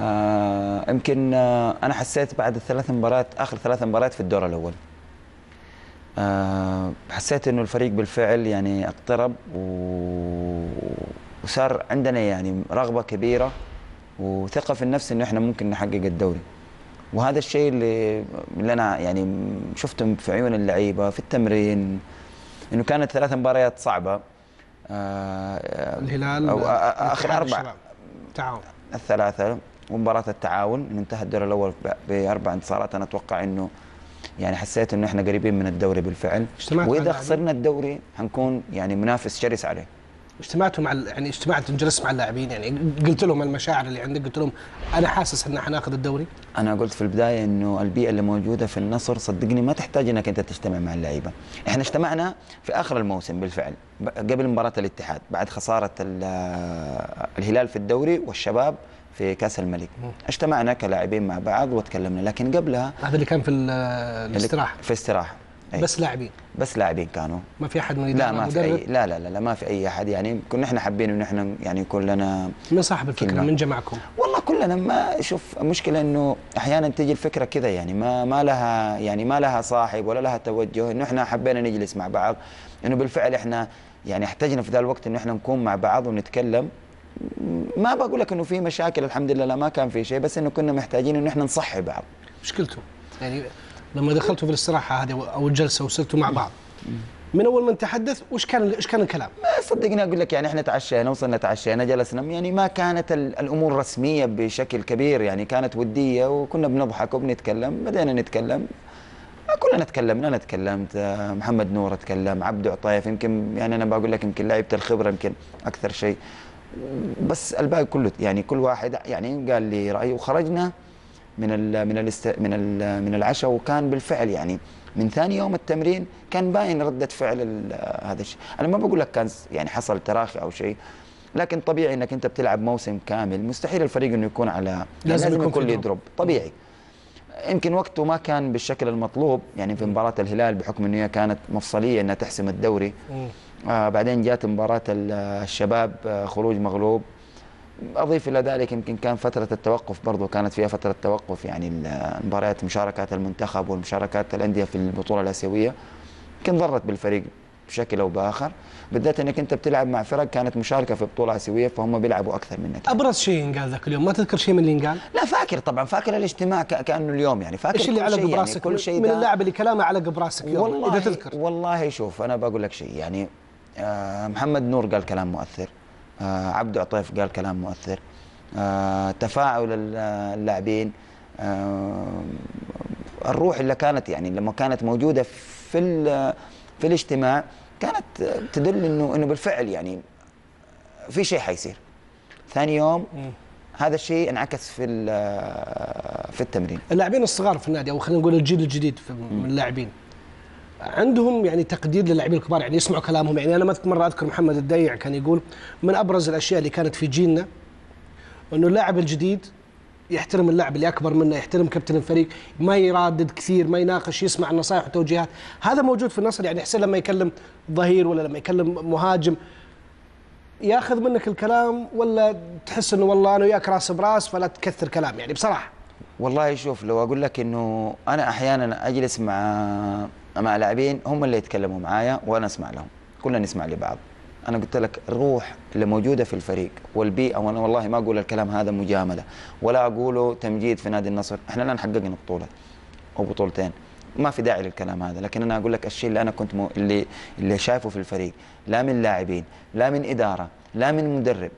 آه، يمكن آه، أنا حسيت بعد الثلاث مباريات آخر ثلاث مباريات في الدور الأول. آه، حسيت إنه الفريق بالفعل يعني اقترب و... وصار عندنا يعني رغبة كبيرة وثقة في النفس إنه إحنا ممكن نحقق الدوري. وهذا الشيء اللي اللي أنا يعني شفته في عيون اللعيبة في التمرين إنه كانت ثلاث مباريات صعبة. آه، الهلال أو آه، آخر أربع. الشباب. تعاون. الثلاثة. ومباراة التعاون. انتهى الدور الأول بأربع انتصارات. أنا أتوقع إنه يعني حسيت إنه إحنا قريبين من الدوري بالفعل. وإذا؟ خسرنا الدوري حنكون يعني منافس شرس عليه. اجتمعتوا مع يعني اجتمعت جلست مع اللاعبين. يعني قلت لهم المشاعر اللي عندك. قلت لهم أنا حاسس إن حناخذ الدوري. أنا قلت في البداية إنه البيئة اللي موجودة في النصر صدقني ما تحتاج إنك أنت تجتمع مع اللعيبة. إحنا اجتمعنا في آخر الموسم بالفعل قبل مباراة الاتحاد بعد خسارة ال- الهلال في الدوري والشباب في كأس الملك. اجتمعنا كلاعبين مع بعض وتكلمنا لكن قبلها هذا اللي كان في ال- الاستراحة. في استراحة أي. بس لاعبين. بس لاعبين كانوا. ما في أحد من لا ما في اي لا لا لا, لا ما في أي أحد. يعني كنا إحنا حابين انه إحنا يعني يكون لنا من صاحب الفكرة كلمة. من جمعكم والله كلنا ما شوف المشكلة إنه أحيانا تجي الفكرة كذا يعني ما ما لها يعني ما لها صاحب ولا لها توجه. إنه إحنا حبينا نجلس مع بعض. إنه بالفعل إحنا يعني احتجنا في ذا الوقت إنه إحنا نكون مع بعض ونتكلم. ما بقول لك إنه في مشاكل الحمد لله لا ما كان في شيء بس إنه كنا محتاجين إنه إحنا نصحي بعض. مشكلته؟ يعني لما دخلتوا في الاستراحة هذه أو الجلسة وصرتوا مع بعض من أول من تحدث وش كان إيش كان الكلام؟ ما صدقني أقول لك يعني إحنا تعشينا وصلنا تعشينا جلسنا يعني ما كانت ال- الأمور رسمية بشكل كبير يعني كانت ودية وكنا بنضحك وبنتكلم بدينا نتكلم. كلنا تكلمنا أنا تكلمت محمد نور تكلم عبد عطيف يمكن يعني أنا بقول لك يمكن لعيبة الخبرة يمكن أكثر شيء. بس الباقي كله يعني كل واحد يعني قال لي رايه وخرجنا من ال من الاست من ال من العشاء وكان بالفعل يعني من ثاني يوم التمرين كان باين ردة فعل هذا الشيء. أنا ما بقول لك كان يعني حصل تراخي أو شيء لكن طبيعي إنك أنت بتلعب موسم كامل مستحيل الفريق إنه يكون على يعني لازم لازم, يكون. drop. طبيعي. يمكن وقته ما كان بالشكل المطلوب يعني في مباراة الهلال بحكم إنه هي كانت مفصلية إنها تحسم الدوري. آه بعدين جات مباراة ال- الشباب آه خروج مغلوب. أضيف إلى ذلك يمكن كان فترة التوقف برضو كانت فيها فترة توقف يعني المباريات مشاركات المنتخب والمشاركات الأندية في البطولة الآسيوية. يمكن ضرت بالفريق بشكل أو بآخر بالذات أنك أنت بتلعب مع فرق كانت مشاركة في بطولة آسيوية فهم بيلعبوا أكثر منك. أبرز شيء ينقال ذاك اليوم ما تذكر شيء من اللي ينقال؟ لا فاكر طبعا فاكر الاجتماع ك- كأنه اليوم يعني فاكر إيش اللي علق شيء براسك؟ يعني كل شيء من اللاعب اللي كلامه علق براسك يوم والله اذا تذكر. والله شوف أنا بقول لك شيء يعني محمد نور قال كلام مؤثر. آه عبد عطيف قال كلام مؤثر. آه تفاعل ال- اللاعبين. آه الروح اللي كانت يعني لما كانت موجودة في في الاجتماع كانت تدل انه إنه بالفعل يعني في شيء حيصير. ثاني يوم هذا الشيء انعكس في في التمرين. اللاعبين الصغار في النادي أو خلينا نقول الجيل الجديد من اللاعبين. عندهم يعني تقدير للاعبين الكبار يعني يسمعوا كلامهم. يعني أنا مثل مرة أذكر محمد الديع كان يقول من أبرز الأشياء اللي كانت في جيلنا إنه اللاعب الجديد يحترم اللاعب اللي أكبر منه يحترم كابتن الفريق ما يردد كثير ما يناقش يسمع النصائح والتوجيهات هذا موجود في النصر يعني حسين لما يكلم ظهير ولا لما يكلم مهاجم ياخذ منك الكلام ولا تحس إنه والله أنا وياك راس براس فلا تكثر كلام؟ يعني بصراحة. والله شوف لو أقول لك إنه أنا أحيانا أجلس مع مع لاعبين هم اللي يتكلموا معايا وأنا أسمع لهم. كلنا نسمع لبعض. أنا قلت لك الروح اللي موجوده في الفريق والبيئة وأنا والله ما أقول الكلام هذا مجاملة ولا أقوله تمجيد في نادي النصر. إحنا الآن حققنا بطولة أو بطولتين. ما في داعي للكلام هذا لكن أنا أقول لك الشيء اللي أنا كنت مو اللي اللي شايفه في الفريق. لا من لاعبين لا من إدارة لا من مدرب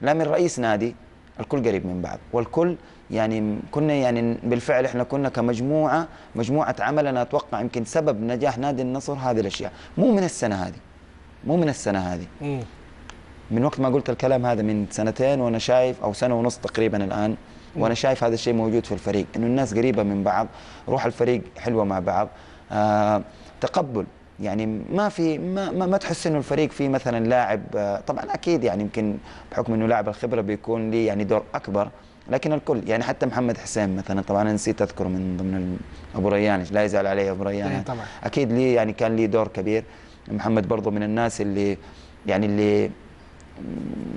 لا من رئيس نادي الكل قريب من بعض والكل يعني كنا يعني بالفعل إحنا كنا كمجموعة مجموعة عمل أنا أتوقع يمكن سبب نجاح نادي النصر هذه الأشياء. مو من السنة هذه مو من السنة هذه. من وقت ما قلت الكلام هذا من سنتين وأنا شايف أو سنة ونص تقريبا الآن وأنا شايف هذا الشيء موجود في الفريق إنه الناس قريبة من بعض روح الفريق حلوة مع بعض. آه تقبل يعني ما في ما, ما, ما تحس إنه الفريق فيه مثلا لاعب آه طبعا أكيد يعني يمكن بحكم إنه لاعب الخبرة بيكون لي يعني دور أكبر لكن الكل يعني حتى محمد حسين مثلا طبعا أنا نسيت أذكره من ضمن أبو ريان لا يزعل علي أبو ريان إيه طبعاً. أكيد لي يعني كان لي دور كبير محمد برضه من الناس اللي يعني اللي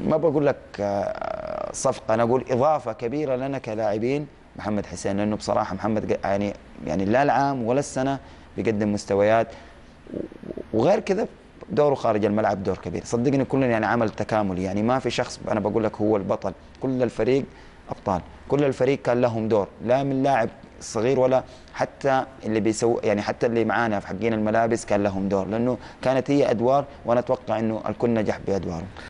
ما بقول لك آه، صفقة أنا أقول إضافة كبيرة لنا كلاعبين محمد حسين لأنه بصراحة محمد يعني يعني لا العام ولا السنة بيقدم مستويات وغير كذا دوره خارج الملعب دور كبير. صدقني كلنا يعني عمل تكاملي. يعني ما في شخص أنا بقول لك هو البطل. كل الفريق أبطال. كل الفريق كان لهم دور. لا من لاعب صغير ولا حتى اللي بيسوي يعني حتى اللي معانا في حقين الملابس كان لهم دور. لأنه كانت هي أدوار وأنا أتوقع إنه الكل نجح بأدواره.